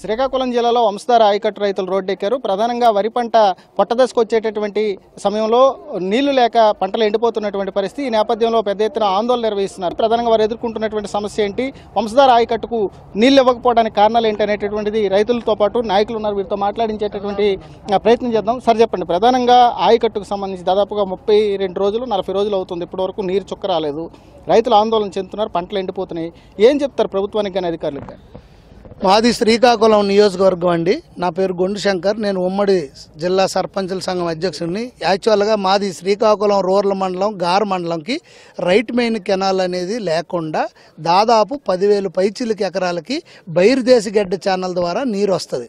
శ్రీకాకుళం జిల్లాలో వంశధార ఆయకట్టు రైతులు రోడ్డెక్కారు. ప్రధానంగా వరి పంట పొట్టదశకు వచ్చేటటువంటి సమయంలో నీళ్ళు లేక పంటలు ఎండిపోతున్నటువంటి పరిస్థితి ఈ నేపథ్యంలో పెద్ద ఎత్తున ఆందోళన నిర్వహిస్తున్నారు. ప్రధానంగా వారు ఎదుర్కొంటున్నటువంటి సమస్య ఏంటి? వంశధార ఆయకట్టుకు నీళ్ళు ఇవ్వకపోవడానికి కారణాలు ఏంటి అనేటటువంటిది రైతులతో పాటు నాయకులు ఉన్నారు. వీరితో మాట్లాడించేటటువంటి ప్రయత్నం చేద్దాం. సార్ చెప్పండి. ప్రధానంగా ఆయకట్టుకు సంబంధించి దాదాపుగా ముప్పై రెండు రోజులు నలభై రోజులు అవుతుంది. ఇప్పటివరకు నీరు చుక్క రాలేదు. రైతులు ఆందోళన చెందుతున్నారు. పంటలు ఎండిపోతున్నాయి. ఏం చెప్తారు ప్రభుత్వానికి కానీ అధికారులకు? మాది శ్రీకాకుళం నియోజకవర్గం అండి. నా పేరు గొండు శంకర్. నేను ఉమ్మడి జిల్లా సర్పంచుల సంఘం అధ్యక్షుడిని. యాక్చువల్గా మాది శ్రీకాకుళం రూరల్ మండలం గార్ మండలంకి రైట్ మెయిన్ కెనాల్ అనేది లేకుండా దాదాపు పదివేలు పైచిలకి ఎకరాలకి బైర్దేశ గడ్డ ఛానల్ ద్వారా నీరు వస్తుంది.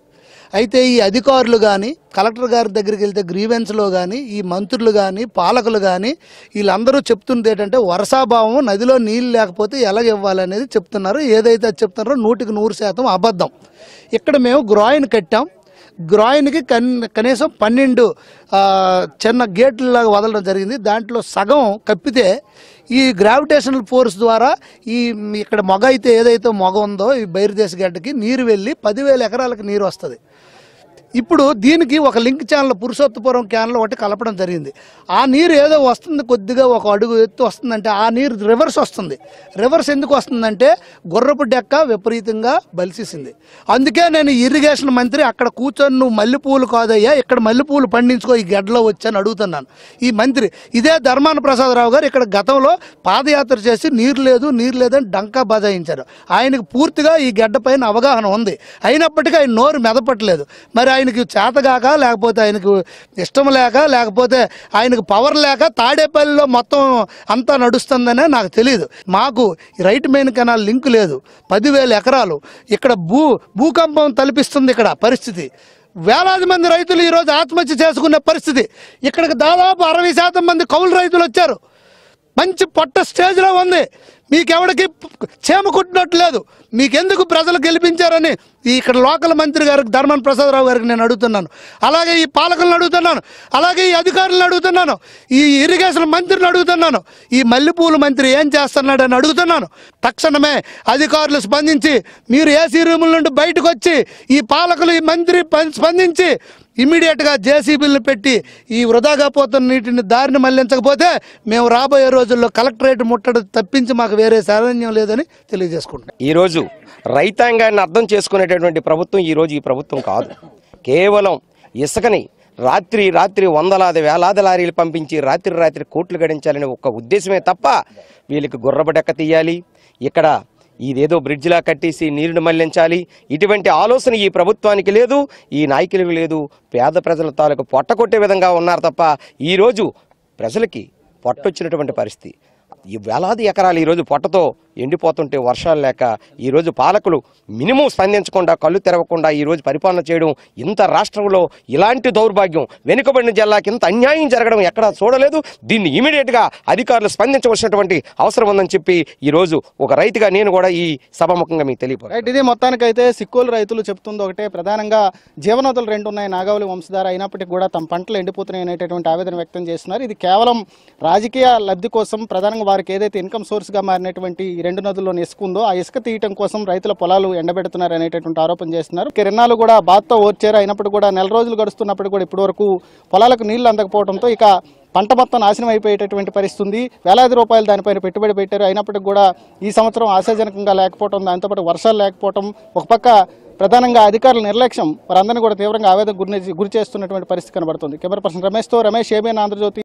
అయితే ఈ అధికారులు కానీ కలెక్టర్ గారి దగ్గరికి వెళ్తే గ్రీవెన్స్లో కానీ ఈ మంత్రులు కానీ పాలకులు కానీ వీళ్ళందరూ చెప్తుంది ఏంటంటే వర్షాభావం నదిలో నీళ్ళు లేకపోతే ఎలాగ ఇవ్వాలనేది చెప్తున్నారు. ఏదైతే అది చెప్తున్నారో నూటికి నూరు శాతం అబద్ధం. ఇక్కడ మేము గ్రాయిన్ కట్టాం. గ్రాయిన్కి కన్ కనీసం పన్నెండు చిన్న గేట్లలాగా వదలడం జరిగింది. దాంట్లో సగం కప్పితే ఈ గ్రావిటేషనల్ ఫోర్స్ ద్వారా ఈ ఇక్కడ మొగ అయితే ఏదైతే మొగ ఉందో ఈ బైర్దేశ గడ్డకి నీరు వెళ్ళి పదివేల ఎకరాలకు నీరు వస్తుంది. ఇప్పుడు దీనికి ఒక లింక్ ఛానల్ పురుషోత్తపురం క్యాన్లో ఒకటి కలపడం జరిగింది. ఆ నీరు ఏదో వస్తుంది కొద్దిగా ఒక అడుగు ఎత్తు వస్తుందంటే ఆ నీరు రివర్స్ వస్తుంది. రివర్స్ ఎందుకు వస్తుందంటే గుర్రపు డెక్క విపరీతంగా బలిసేసింది. అందుకే నేను ఇరిగేషన్ మంత్రి అక్కడ కూర్చొని నువ్వు మల్లెపూలు కాదయ్యా ఇక్కడ మల్లెపూలు పండించుకో ఈ గడ్డలో వచ్చని అడుగుతున్నాను. ఈ మంత్రి ఇదే ధర్మాన ప్రసాదరావు గారు ఇక్కడ గతంలో పాదయాత్ర చేసి నీరు లేదు నీరు లేదని డంకా బజాయించారు. ఆయనకు పూర్తిగా ఈ గడ్డ పైన అవగాహన ఉంది. అయినప్పటికీ ఆయన నోరు మెదపట్లేదు. మరి ఆయనకి చేతగాక లేకపోతే ఆయనకు ఇష్టం లేక లేకపోతే ఆయనకు పవర్ లేక తాడేపల్లిలో మొత్తం అంతా నడుస్తుందనే నాకు తెలియదు మాకు రైట్ మెయిన్ కెనాల్ లింక్ లేదు. పదివేల ఎకరాలు. ఇక్కడ భూ భూకంపం తలపిస్తుంది ఇక్కడ పరిస్థితి. వేలాది మంది రైతులు ఈరోజు ఆత్మహత్య చేసుకునే పరిస్థితి. ఇక్కడికి దాదాపు అరవై శాతం మంది కౌలు రైతులు వచ్చారు. మంచి పొట్ట స్టేజ్లో ఉంది. మీకెవడికి చేమ కుట్టినట్టు లేదు. మీకెందుకు ప్రజలు గెలిపించారని ఇక్కడ లోకల్ మంత్రి గారికి ధర్మన్ ప్రసాదరావు గారికి నేను అడుగుతున్నాను. అలాగే ఈ పాలకులను అడుగుతున్నాను. అలాగే ఈ అధికారులను అడుగుతున్నాను. ఈ ఇరిగేషన్ మంత్రిని అడుగుతున్నాను. ఈ మల్లెపూల మంత్రి ఏం చేస్తున్నాడని అడుగుతున్నాను. తక్షణమే అధికారులు స్పందించి మీరు ఏసీ రూముల నుండి బయటకు వచ్చి ఈ పాలకులు ఈ మంత్రి స్పందించి ఇమీడియట్గా జేసీబీలను పెట్టి ఈ వృధాగా పోతున్న నీటిని దారిని మళ్ళించకపోతే మేము రాబోయే రోజుల్లో కలెక్టరేట్ ముట్టడి తప్పించి మాకు వేరే సారణ్యం లేదని తెలియజేసుకుంటున్నాం. ఈరోజు రైతాంగాన్ని అర్థం చేసుకునేటటువంటి ప్రభుత్వం ఈరోజు ఈ ప్రభుత్వం కాదు. కేవలం ఇసుకని రాత్రి రాత్రి వందలాది వేలాది లారీలు పంపించి రాత్రి రాత్రి కోట్లు గడించాలనే ఒక ఉద్దేశమే తప్ప వీళ్ళకి గుర్రబడెక్క తీయాలి. ఇక్కడ ఇదేదో బ్రిడ్జిలా కట్టేసి నీరుని మళ్ళించాలి. ఇటువంటి ఆలోచన ఈ ప్రభుత్వానికి లేదు ఈ నాయకులకు లేదు. పేద ప్రజల తాలూకు పొట్ట కొట్టే విధంగా ఉన్నారు తప్ప ఈరోజు ప్రజలకి పొట్టొచ్చినటువంటి పరిస్థితి. ఈ వేలాది ఎకరాలు ఈరోజు పొట్టతో ఎండిపోతుంటే వర్షాలు లేక ఈరోజు పాలకులు మినిమం స్పందించకుండా కళ్ళు తెరవకుండా ఈరోజు పరిపాలన చేయడం ఇంత రాష్ట్రంలో ఇలాంటి దౌర్భాగ్యం. వెనుకబడిన జిల్లాకి ఇంత అన్యాయం జరగడం ఎక్కడా చూడలేదు. దీన్ని ఇమీడియట్గా అధికారులు స్పందించవలసినటువంటి అవసరం ఉందని చెప్పి ఈరోజు ఒక రైతుగా నేను కూడా ఈ సభాముఖంగా మీకు తెలియపరు రైట్ ఇది మొత్తానికైతే సిక్కోలు రైతులు చెప్తుంది ఒకటే. ప్రధానంగా జీవనోదులు రెండు ఉన్నాయి నాగావళి వంశధార అయినప్పటికీ కూడా తమ పంటలు ఎండిపోతున్నాయి అనేటటువంటి ఆవేదన వ్యక్తం చేస్తున్నారు. ఇది కేవలం రాజకీయ లబ్ధి కోసం ప్రధానంగా వారికి ఏదైతే ఇన్కమ్ సోర్స్గా మారినటువంటి ఈ రెండు నదుల్లోని ఇసుక ఉందో ఆ ఇసుక తీయటం కోసం రైతుల పొలాలు ఎండబెడుతున్నారు అనేటటువంటి ఆరోపణ చేస్తున్నారు. కిరణాలు కూడా బాధతో ఓర్చారు. అయినప్పుడు కూడా నెల రోజులు గడుస్తున్నప్పుడు కూడా ఇప్పటివరకు పొలాలకు నీళ్ళు అందకపోవడంతో ఇక పంట మొత్తం నాశనం అయిపోయేటటువంటి పరిస్థితి ఉంది వేలాది రూపాయలు దానిపైన పెట్టుబడి పెట్టారు. అయినప్పటికీ కూడా ఈ సంవత్సరం ఆశాజనకంగా లేకపోవడం దాంతోపాటు వర్షాలు లేకపోవడం ఒక పక్క ప్రధానంగా అధికారుల నిర్లక్ష్యం వారందరినీ కూడా తీవ్రంగా ఆవేదన గురి గురి చేస్తున్నటువంటి పరిస్థితి కనబడుతుంది. కెమెరా పర్సన్ రమేష్తో రమేష్ ఏమైనా ఆంధ్రజ్యోతి